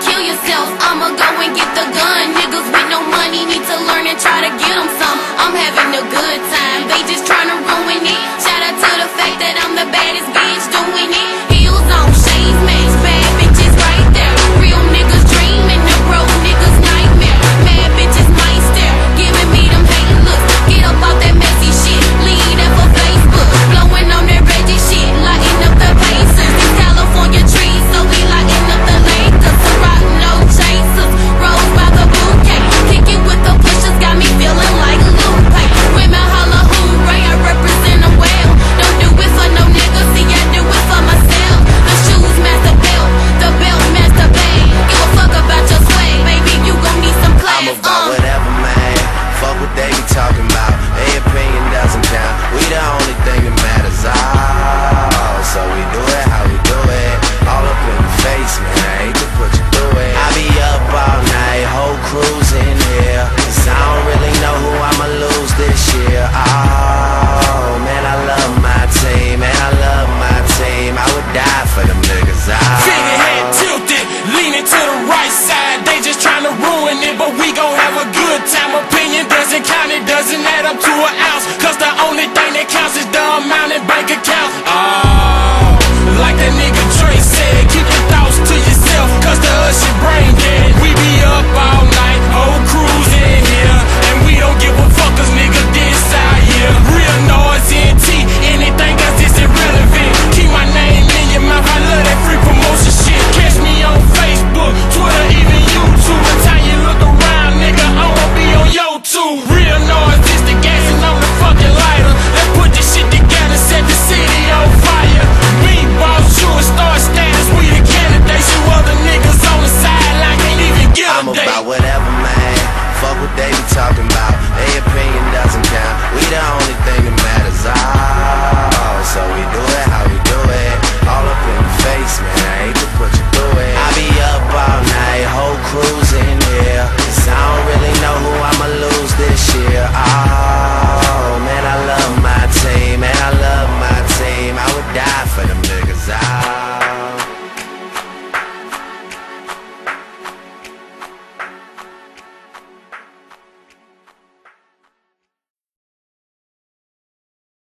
kill yourself. I'ma go. talking about. Their opinion doesn't count. We the only thing that matters all So we do it how we do it. All up in the face, man. I hate to put you through it. I be up all night, whole cruising talking about. Their opinion doesn't count. We the only thing that matters. Ah.